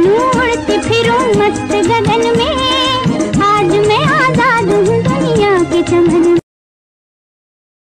पतलू उड़ती फिरूं मस्त गगन में। आज मैं आज़ाद हूँ दुनिया के चमन